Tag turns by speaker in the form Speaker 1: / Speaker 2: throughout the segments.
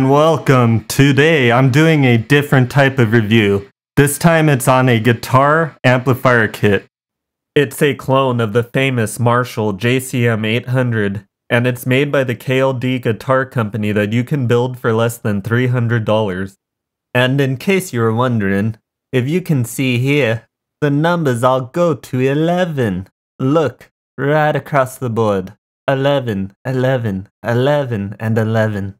Speaker 1: and welcome. Today I'm doing a different type of review. This time it's on a guitar amplifier kit. It's a clone of the famous Marshall JCM 800 and it's made by the KLD guitar company that you can build for less than $300. And in case you were wondering, if you can see here, the numbers all go to 11. Look, right across the board. 11, 11, 11, and 11.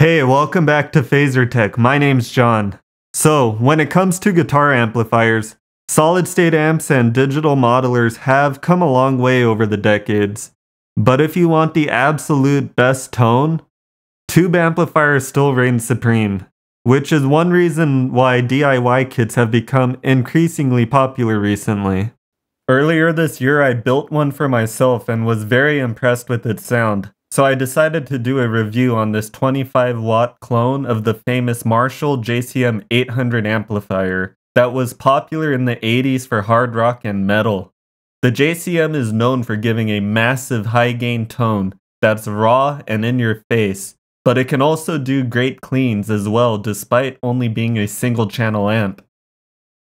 Speaker 1: Hey, welcome back to Phazer Tech. My name's John. So, when it comes to guitar amplifiers, solid state amps and digital modelers have come a long way over the decades. But if you want the absolute best tone, tube amplifiers still reign supreme, which is one reason why DIY kits have become increasingly popular recently. Earlier this year, I built one for myself and was very impressed with its sound, so I decided to do a review on this 25 watt clone of the famous Marshall JCM 800 amplifier that was popular in the 80s for hard rock and metal. The JCM is known for giving a massive high gain tone that's raw and in your face, but it can also do great cleans as well despite only being a single channel amp.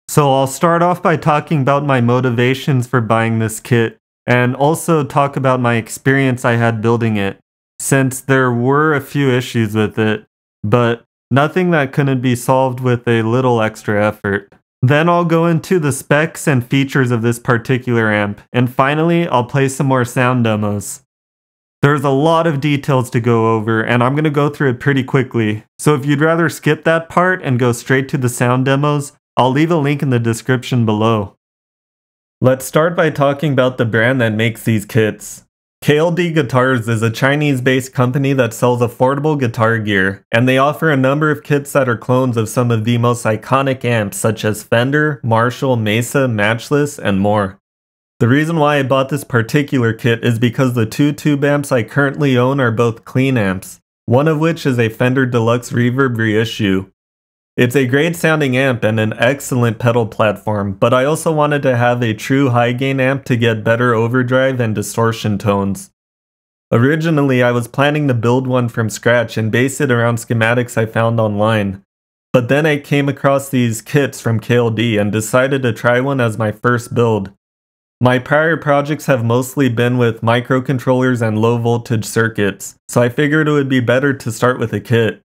Speaker 1: So I'll start off by talking about my motivations for buying this kit and also talk about my experience I had building it, since there were a few issues with it, but nothing that couldn't be solved with a little extra effort. Then I'll go into the specs and features of this particular amp, and finally I'll play some more sound demos. There's a lot of details to go over, and I'm going to go through it pretty quickly, so if you'd rather skip that part and go straight to the sound demos, I'll leave a link in the description below. Let's start by talking about the brand that makes these kits. KLD Guitars is a Chinese based company that sells affordable guitar gear, and they offer a number of kits that are clones of some of the most iconic amps such as Fender, Marshall, Mesa, Matchless, and more. The reason why I bought this particular kit is because the two tube amps I currently own are both clean amps, one of which is a Fender Deluxe Reverb reissue. It's a great sounding amp and an excellent pedal platform, but I also wanted to have a true high gain amp to get better overdrive and distortion tones. Originally, I was planning to build one from scratch and base it around schematics I found online. But then I came across these kits from KLD and decided to try one as my first build. My prior projects have mostly been with microcontrollers and low voltage circuits, so I figured it would be better to start with a kit.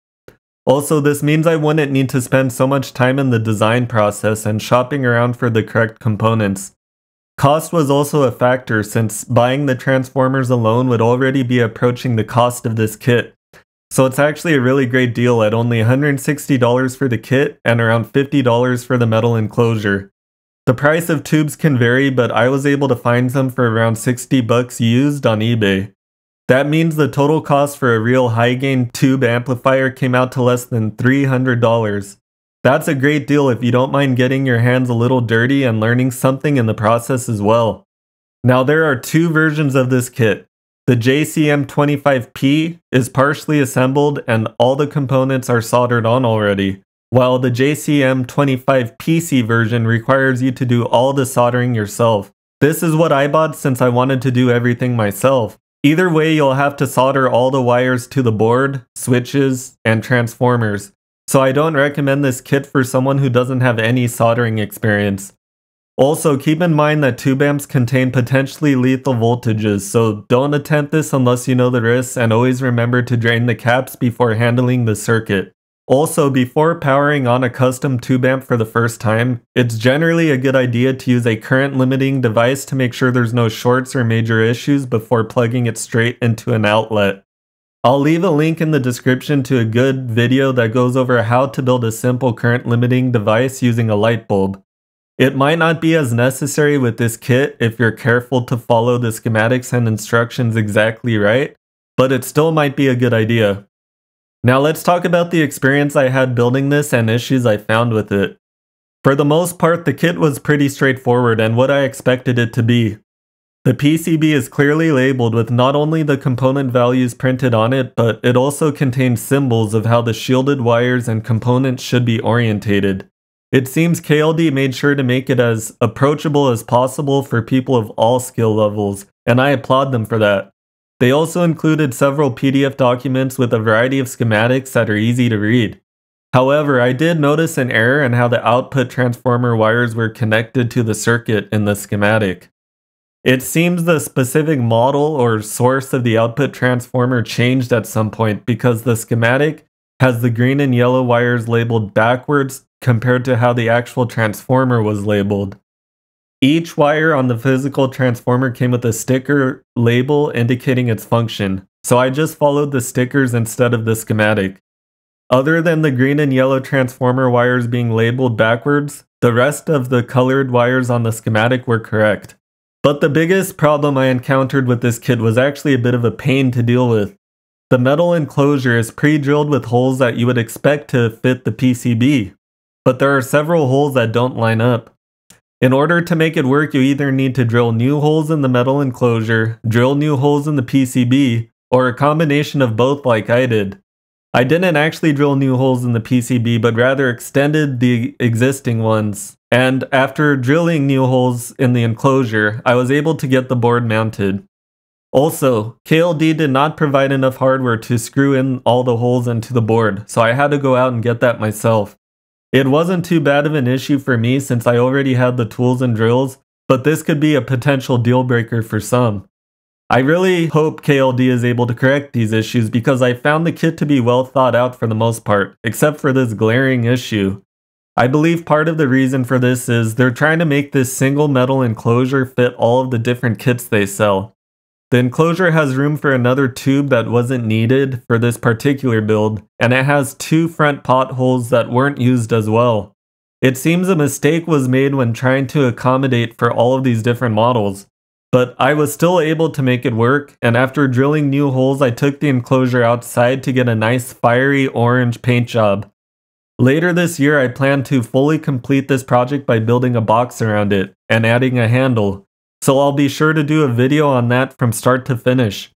Speaker 1: Also, this means I wouldn't need to spend so much time in the design process and shopping around for the correct components. Cost was also a factor since buying the transformers alone would already be approaching the cost of this kit. So it's actually a really great deal at only $160 for the kit and around $50 for the metal enclosure. The price of tubes can vary, but I was able to find some for around 60 bucks used on eBay. That means the total cost for a real high gain tube amplifier came out to less than $300. That's a great deal if you don't mind getting your hands a little dirty and learning something in the process as well. Now there are two versions of this kit. The JCM25P is partially assembled and all the components are soldered on already, while the JCM25PC version requires you to do all the soldering yourself. This is what I bought since I wanted to do everything myself. Either way, you'll have to solder all the wires to the board, switches, and transformers. So I don't recommend this kit for someone who doesn't have any soldering experience. Also, keep in mind that tube amps contain potentially lethal voltages, so don't attempt this unless you know the risks and always remember to drain the caps before handling the circuit. Also, before powering on a custom tube amp for the first time, it's generally a good idea to use a current limiting device to make sure there's no shorts or major issues before plugging it straight into an outlet. I'll leave a link in the description to a good video that goes over how to build a simple current limiting device using a light bulb. It might not be as necessary with this kit if you're careful to follow the schematics and instructions exactly right, but it still might be a good idea. Now let's talk about the experience I had building this and issues I found with it. For the most part, the kit was pretty straightforward and what I expected it to be. The PCB is clearly labeled with not only the component values printed on it, but it also contains symbols of how the shielded wires and components should be orientated. It seems KLD made sure to make it as approachable as possible for people of all skill levels, and I applaud them for that. They also included several PDF documents with a variety of schematics that are easy to read. However, I did notice an error in how the output transformer wires were connected to the circuit in the schematic. It seems the specific model or source of the output transformer changed at some point because the schematic has the green and yellow wires labeled backwards compared to how the actual transformer was labeled. Each wire on the physical transformer came with a sticker label indicating its function, so I just followed the stickers instead of the schematic. Other than the green and yellow transformer wires being labeled backwards, the rest of the colored wires on the schematic were correct. But the biggest problem I encountered with this kit was actually a bit of a pain to deal with. The metal enclosure is pre-drilled with holes that you would expect to fit the PCB, but there are several holes that don't line up. In order to make it work, you either need to drill new holes in the metal enclosure, drill new holes in the PCB, or a combination of both like I did. I didn't actually drill new holes in the PCB, but rather extended the existing ones. And after drilling new holes in the enclosure, I was able to get the board mounted. Also, KLD did not provide enough hardware to screw in all the holes into the board, so I had to go out and get that myself. It wasn't too bad of an issue for me since I already had the tools and drills, but this could be a potential deal breaker for some. I really hope KLD is able to correct these issues because I found the kit to be well thought out for the most part, except for this glaring issue. I believe part of the reason for this is they're trying to make this single metal enclosure fit all of the different kits they sell. The enclosure has room for another tube that wasn't needed for this particular build, and it has two front potholes that weren't used as well. It seems a mistake was made when trying to accommodate for all of these different models. But I was still able to make it work, and after drilling new holes, I took the enclosure outside to get a nice fiery orange paint job. Later this year, I plan to fully complete this project by building a box around it and adding a handle, so I'll be sure to do a video on that from start to finish.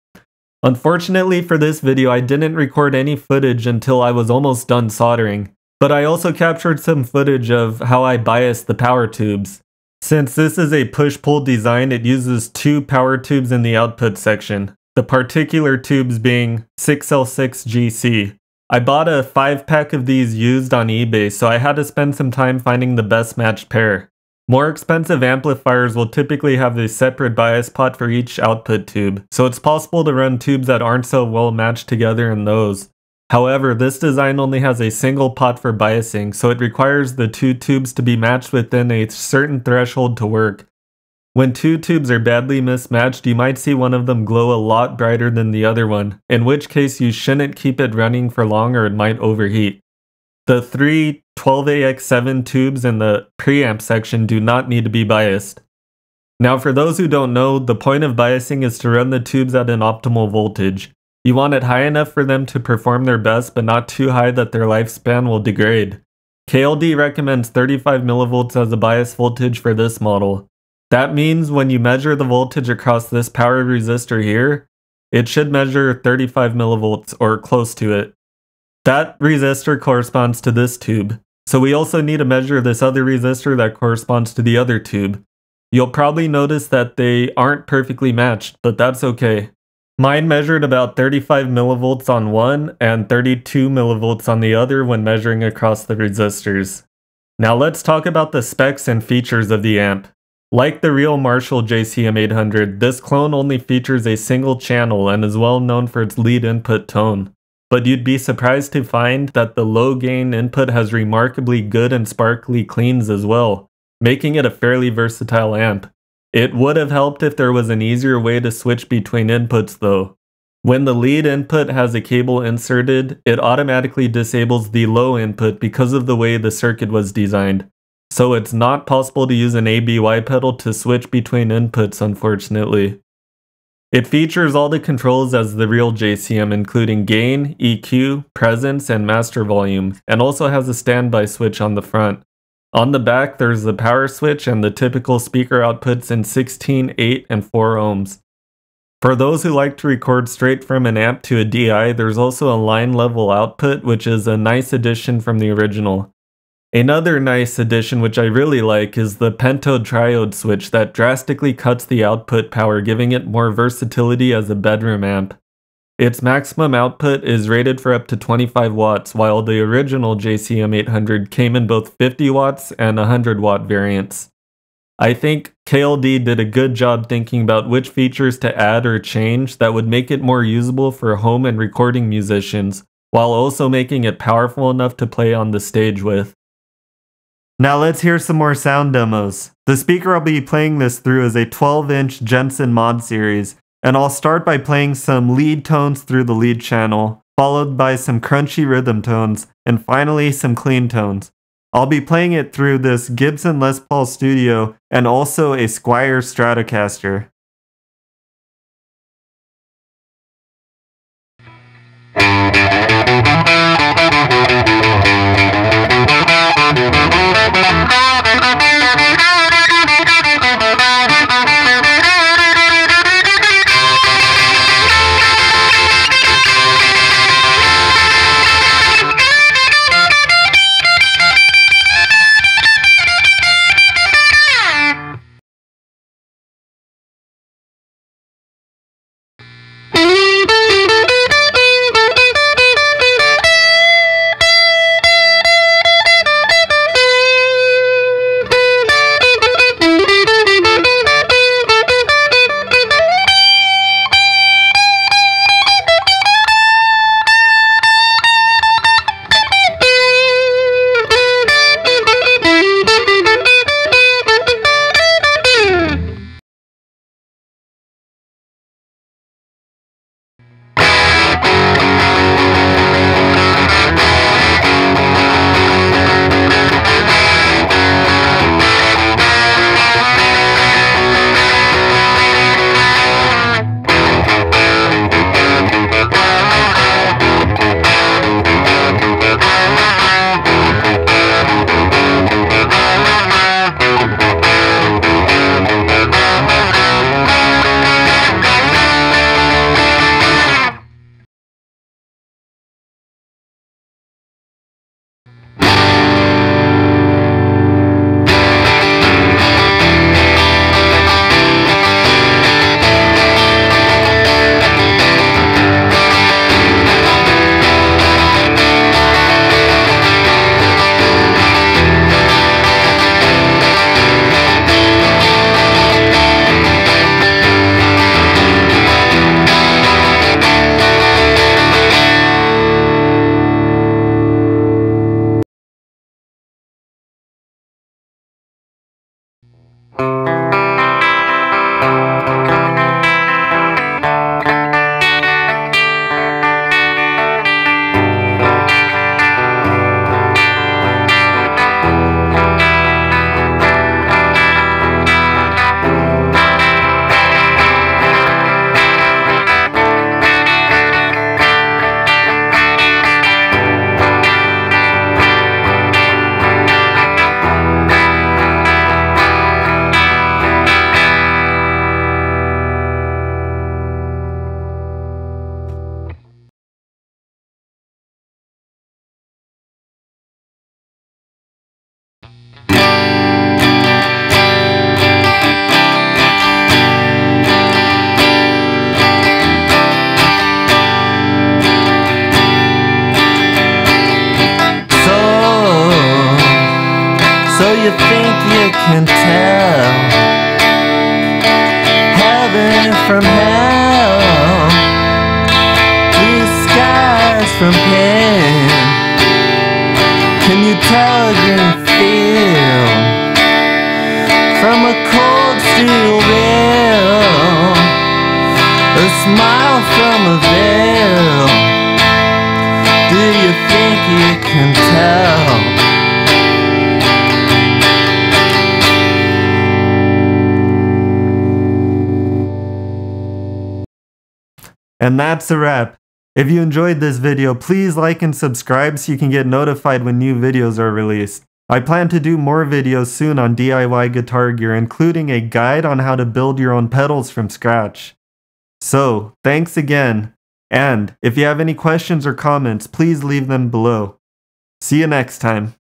Speaker 1: Unfortunately for this video, I didn't record any footage until I was almost done soldering, but I also captured some footage of how I biased the power tubes. Since this is a push-pull design, it uses two power tubes in the output section, the particular tubes being 6L6GC. I bought a 5-pack of these used on eBay, so I had to spend some time finding the best matched pair. More expensive amplifiers will typically have a separate bias pot for each output tube, so it's possible to run tubes that aren't so well matched together in those. However, this design only has a single pot for biasing, so it requires the two tubes to be matched within a certain threshold to work. When two tubes are badly mismatched, you might see one of them glow a lot brighter than the other one, in which case you shouldn't keep it running for long or it might overheat. The three 12AX7 tubes in the preamp section do not need to be biased. Now for those who don't know, the point of biasing is to run the tubes at an optimal voltage. You want it high enough for them to perform their best, but not too high that their lifespan will degrade. KLD recommends 35 millivolts as a bias voltage for this model. That means when you measure the voltage across this power resistor here, it should measure 35 millivolts or close to it. That resistor corresponds to this tube, so we also need to measure this other resistor that corresponds to the other tube. You'll probably notice that they aren't perfectly matched, but that's okay. Mine measured about 35 millivolts on one and 32 millivolts on the other when measuring across the resistors. Now let's talk about the specs and features of the amp. Like the real Marshall JCM800, this clone only features a single channel and is well known for its lead input tone. But you'd be surprised to find that the low gain input has remarkably good and sparkly cleans as well, making it a fairly versatile amp. It would have helped if there was an easier way to switch between inputs though. When the lead input has a cable inserted, it automatically disables the low input because of the way the circuit was designed. So it's not possible to use an ABY pedal to switch between inputs unfortunately. It features all the controls as the real JCM including gain, EQ, presence, and master volume, and also has a standby switch on the front. On the back, there's the power switch and the typical speaker outputs in 16, 8, and 4 ohms. For those who like to record straight from an amp to a DI, there's also a line level output, which is a nice addition from the original. Another nice addition which I really like is the pentode triode switch that drastically cuts the output power giving it more versatility as a bedroom amp. Its maximum output is rated for up to 25 watts while the original JCM 800 came in both 50 watts and 100 watt variants. I think KLD did a good job thinking about which features to add or change that would make it more usable for home and recording musicians while also making it powerful enough to play on the stage with. Now let's hear some more sound demos. The speaker I'll be playing this through is a 12 inch Jensen mod series, and I'll start by playing some lead tones through the lead channel, followed by some crunchy rhythm tones, and finally some clean tones. I'll be playing it through this Gibson Les Paul Studio and also a Squier Stratocaster. from pain Can you green field From a cold steel rail. A smile from a veil. Do you think you can tell? And that's a wrap. If you enjoyed this video, please like and subscribe so you can get notified when new videos are released. I plan to do more videos soon on DIY guitar gear, including a guide on how to build your own pedals from scratch. So, thanks again, and if you have any questions or comments, please leave them below. See you next time.